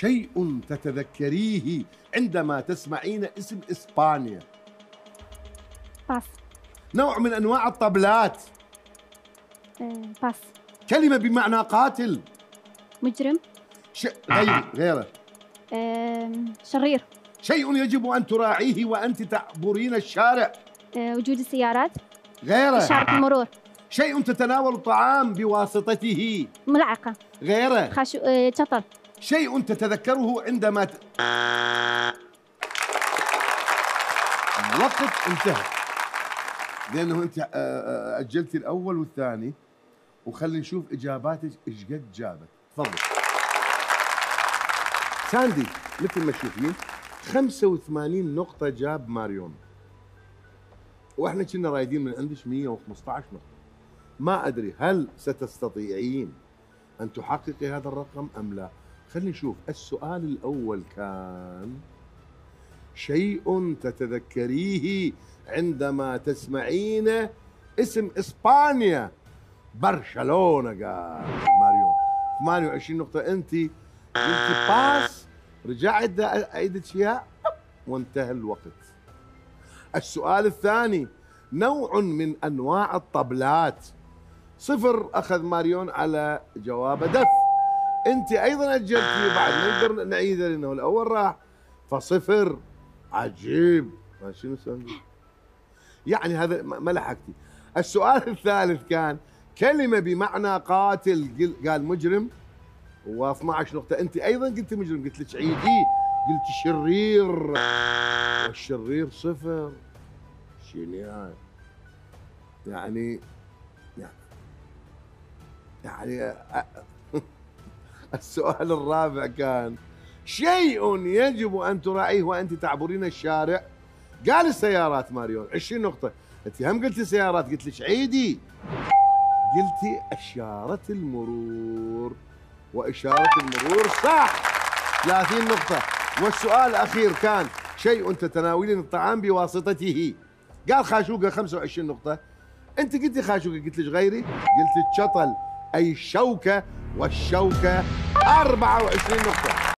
شيء تتذكريه عندما تسمعين اسم إسبانيا. باس نوع من أنواع الطبلات. باس كلمة بمعنى قاتل. مجرم ش... غيره غيره. آم، شرير. شيء يجب أن تراعيه وأنت تعبرين الشارع. آه، وجود السيارات. غيره. إشارة المرور. شيء تتناول الطعام بواسطته. ملعقة. غيره. خاشو آه، شطل شيء تتذكره عندما ت... الوقت انتهى. لأنه أنت آه، آه، اجلتي الأول والثاني وخلي نشوف إجاباتك إيش قد جابت. تفضل. ساندي مثل ما تشوفين 85 نقطة جاب ماريون. وإحنا كنا رايدين من عندك 115 نقطة. ما أدري هل ستستطيعين أن تحققي هذا الرقم أم لا. خلينا نشوف. السؤال الأول كان شيء تتذكريه عندما تسمعين اسم إسبانيا. برشلونة قال ماريون 28 نقطة. أنت قلتي باس رجعت عيدت اشياء وانتهى الوقت. السؤال الثاني. نوع من أنواع الطبلات. صفر. أخذ ماريون على جواب دف. انت أيضا اجلتي بعد ما نقدر نعيده لأنه الأول راح فصفر. عجيب. ما شنو يعني هذا ما لحقتي. السؤال الثالث كان كلمة بمعنى قاتل. قال مجرم. و12 نقطة. انت أيضا قلت مجرم. قلت لك عيدي. قلت شرير. والشرير صفر. شنو يعني يعني يعني السؤال الرابع كان شيء يجب أن تراعيه وأنت تعبرين الشارع؟ قال السيارات ماريون 20 نقطة. أنت هم قلتي سيارات قلت لك عيدي؟ قلتي أشارة المرور. وإشارة المرور صح. 30 نقطة. والسؤال الأخير كان شيء تتناولين الطعام بواسطته؟ قال خاشوقة 25 نقطة. أنت قلتي خاشوقة قلت لك غيري؟ قلت الشطل أي الشوكة والشوكة 24 نقطة.